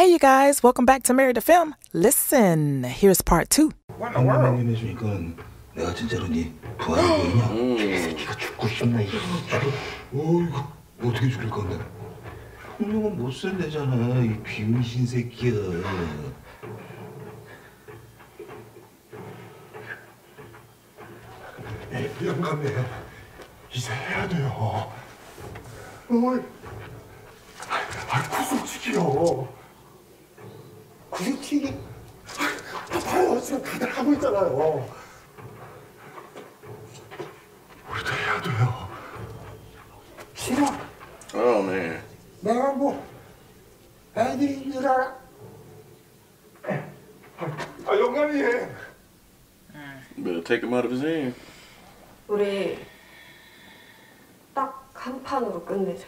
Hey, you guys, welcome back to Married to Film. Listen, here's part two. What in the world? 한국만 해주니까 내가 진짜로 네 부하는 보이냐? 이 새끼가 죽고 싶나 이 죽어? 어 이거 어떻게 죽일 건데? 형님은 못 살래잖아 이 병신 새끼야. 영감님 이제 해야 돼요. 어, 아 구슬치기요. 아, 봐요 지금 다들 하고 있잖아요. 우리도 해야 돼요. 싫어. Oh man. 내가 뭐 애들인 줄 알아? 아. You better take him out of his hand. 우리 딱 한 판으로 끝내자.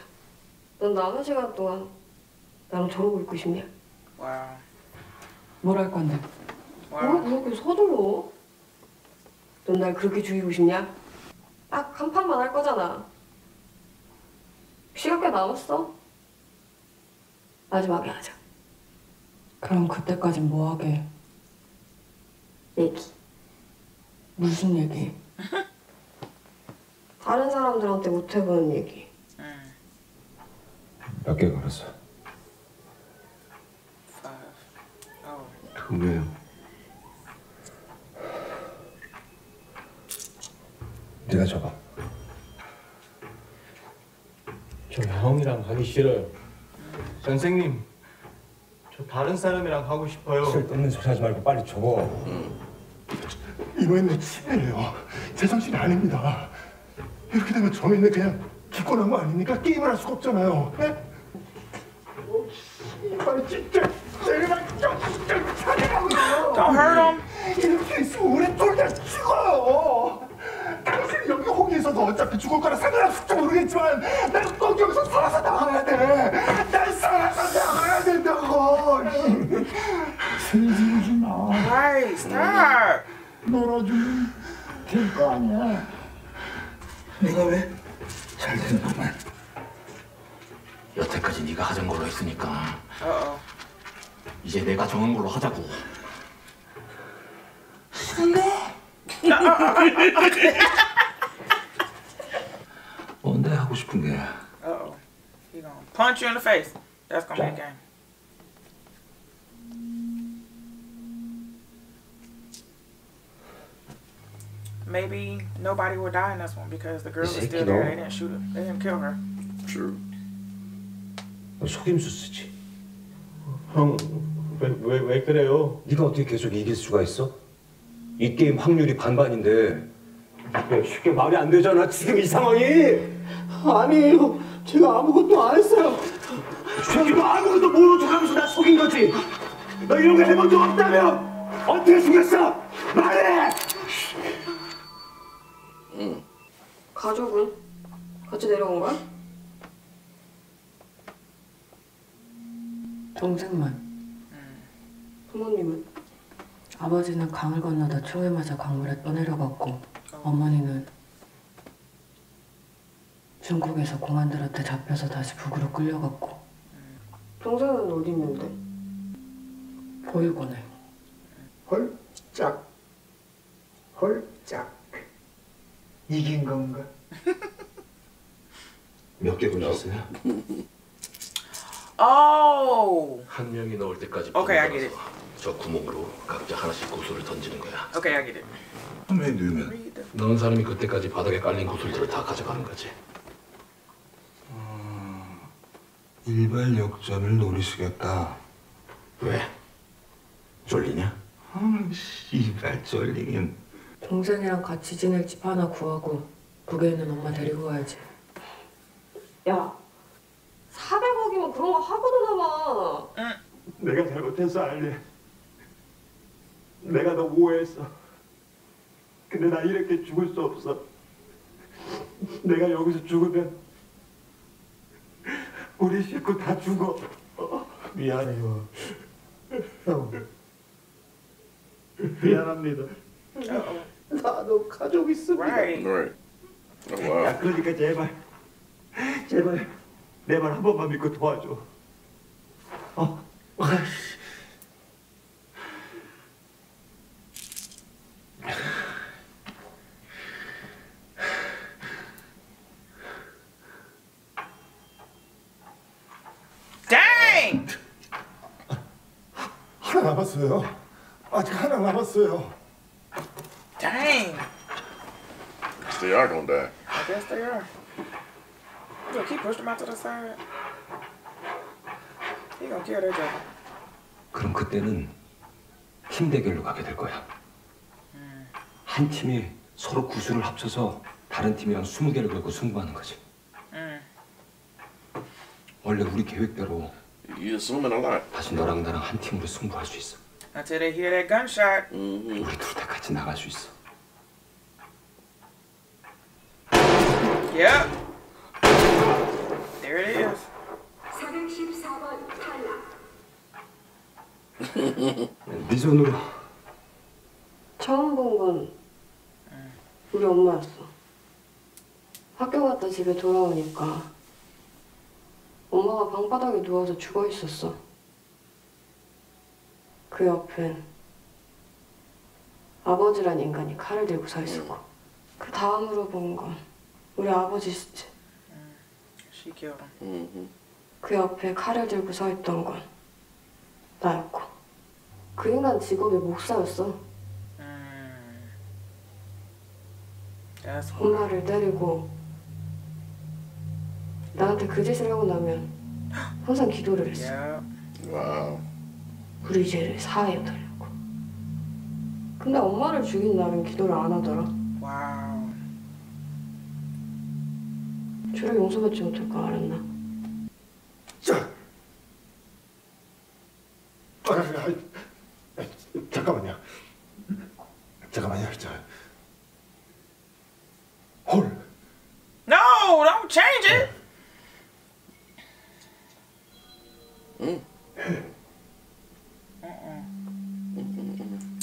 넌 남은 시간 동안 나랑 저러고 있고 싶냐? Wow. 뭘 할 건데? 뭘 그렇게 서둘러? 넌 날 그렇게 죽이고 싶냐? 딱한 판만 할 거잖아. 시간 꽤 남았어. 마지막에 하자. 그럼 그때까진 뭐 하게? 얘기. 무슨 얘기? 다른 사람들한테 못 해보는 얘기. 몇 개 걸었어? 두 개요. 네가 잡아. 저 형이랑 가기 싫어요. 선생님, 저 다른 사람이랑 가고 싶어요. 쓸데없는 소리 하지 말고 빨리 적어. 이번에는 치매래요. 제정신이 아닙니다. 이렇게 되면 저희는 그냥 기권한 거 아닙니까? 게임을 할 수가 없잖아요. 네? 어, 씨발 진짜 제발 좀 진짜 차리라고요. Don't hurt him. 이렇게 있으면 우리 둘 다 죽어요. 당신이 여기 호기에서도 어차피 죽을 거라 상관없을지 모르겠지만 난 꼭 여기서 살아서 나가야 돼. 난 살아서 나가야 된다고. 슬지지 마. Right, stop. 놀아주면 될 거 아니야. 네가 왜? 잘 되는 놈만. 여태까지 네가 하던 걸로 했으니까 Uh-oh. 이제 내가 정한 걸로 하자고. 뭔데 하고 싶은 게? Uh-oh. He gonna punch you in the face. That's gonna be a game. Maybe nobody will die in this one because the girl is still there. They didn't shoot her. They didn't kill her. True. 너 속임수 쓰지. 형, 왜, 왜, 왜 그래요? 네가 어떻게 계속 이길 수가 있어? 이 게임 확률이 반반인데 야, 쉽게 말이 안 되잖아 지금 이 상황이 아니에요. 제가 아무것도 안 했어요. 새끼도 아무것도 모르고 하면서 나 속인 거지 너 이런 거 해본 적 없다며 어떻게 속였어 말해 가족은 같이 내려온 거야? 동생만. 부모님은? 아버지는 강을 건너다 총에 맞아 강물에 떠내려갔고 어머니는 중국에서 공안들한테 잡혀서 다시 북으로 끌려갔고 동생은 어디 있는데? 보육원에 헐짝 헐짝 이긴 건가? 몇개 걸렸어요? Oh. 한 명이 나올 때까지 오케이, 걸어서 저 구멍으로 각자 하나씩 구슬을 던지는 거야. Okay, I get it. 넣은 사람이 그때까지 바닥에 깔린 구슬들을 다 가져가는 거지. 일발 역전을 노리시겠다. 왜? 쫄리냐? 아, 씨발 쫄리긴. 동생이랑 같이 지낼 집 하나 구하고 북에 있는 엄마 데리고 가야지 야, 400억이면 그런 거 하고도 남아. 내가 잘못했어 알리. 내가 너 오해했어. 근데 나 이렇게 죽을 수 없어. 내가 여기서 죽으면 우리 식구 다 죽어. 어, 미안해요. 형. 미안합니다. 나도 가족 있습니다. Right. Right. Oh wow. 야, 그러니까 제발, 제발 내 말 한 번만 믿고 도와줘. 어, Dang! 남았어요. 아직 하나 남았어요. Dang! They are gonna die. I guess they are. You gonna keep pushing them out to the side? He gonna kill that joker. 그럼 그때는 팀 대결로 가게 될 거야. 한 팀이 서로 구슬을 합쳐서 다른 팀이랑 20개를 걸고 승부하는 거지. 음. 원래 우리 계획대로. 다시 너랑 나랑 한 팀으로 승부할 수 있어. Until they hear that gunshot. Mm-hmm. 우리 둘 다 같이 나갈 수 있어. Yep. There it is. 414번 탈락. 네 손으로 처음 본 건 우리 엄마였어. 학교 갔다 집에 돌아오니까 엄마가 방바닥에 누워서 죽어 있었어. 그 옆엔 아버지란 인간이 칼을 들고 서 있었고 그 다음으로 본 건 우리. She killed him. Mm-hmm. 그 옆에 칼을 들고 서 있던 건 나였고 그 인간 직업이 목사였어. What. 엄마를 때리고 나한테 그 짓을 하고 나면 항상 기도를 했어. Wow. 우리 죄를 사하여 달라고. 근데 엄마를 죽인 나는 기도를 안 하더라. Wow. 죄를 용서받지 못할 걸 알았나? 자, 아, 아, 아. 잠깐만요.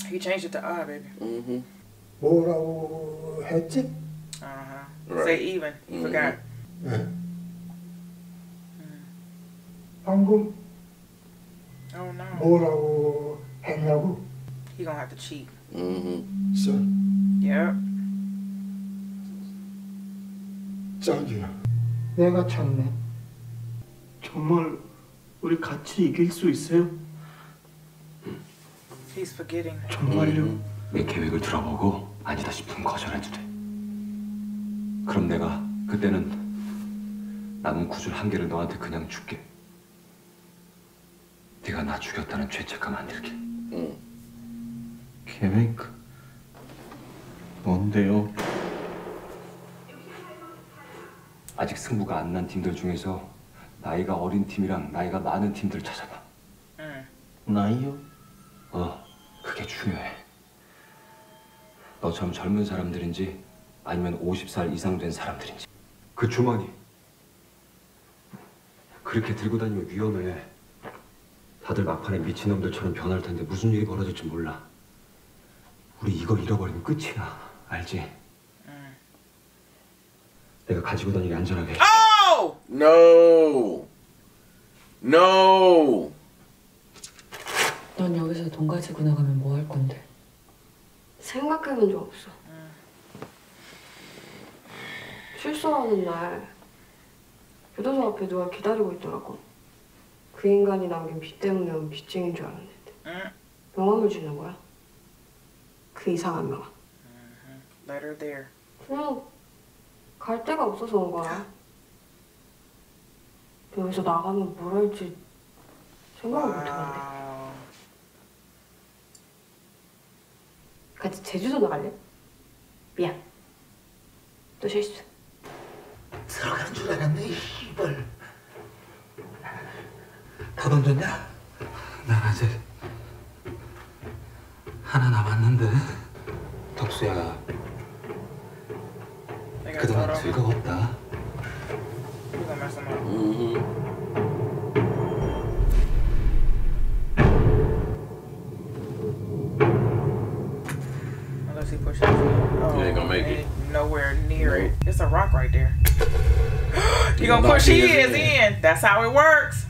He changed it to I, baby. Mm-hmm. 뭐라고 했지? Uh huh. Right. Say even. You Mhm. forgot. 네. 방금 Oh no. 뭐라고 했냐고? He gonna have to cheat. Mm-hmm. 써, Yep. 저기요. 내가 쳤네. 정말 우리 같이 이길 수 있어요? He's forgetting. 정말요? 내 계획을 들어보고 아니다 싶으면 거절해도 돼. 그럼 내가 그때는 남은 구슬 한 개를 너한테 그냥 줄게. 네가 나 죽였다는 죄책감 안 들게. 계획 뭔데요? 아직 승부가 안 난 팀들 중에서 나이가 어린 팀이랑 나이가 많은 팀들 찾아봐. Mm. 나이요? 중요해. 너처럼 젊은 사람들인지 아니면 50살 이상 된 사람들인지. 그 주머니. 그렇게 들고 다니면 위험해. 다들 막판에 미친놈들처럼 변할 텐데 무슨 일이 벌어질지 몰라. 우리 이걸 잃어버리면 끝이야. 알지? 내가 가지고 다니기 안전하게. 해. Oh! No. No. 넌 여기서 돈 가지고 나가면 뭐 할 건데? 생각해본 적 없어. 실수하는 날 교도소 앞에 누가 기다리고 있더라고. 그 인간이 남긴 빚 때문에 온 빚쟁인 줄 알았는데. 명함을 주는 거야. 그 이상한 명함. Let her there. 그냥 갈 데가 없어서 온 거야. 여기서 나가면 뭘 할지 생각을 못 해봤는데. Wow. 같이 제주도 나갈래? 미안. 또 실수. 들어가는 줄 알았네, 이 씨발. 다 던졌냐? 난 아직 하나 남았는데. 덕수야, 그동안. 즐거웠다. We're pussy pushing. Oh, you ain't gonna make ain't it. Nowhere near it. It's a rock right there. you gonna push his in. in. That's how it works.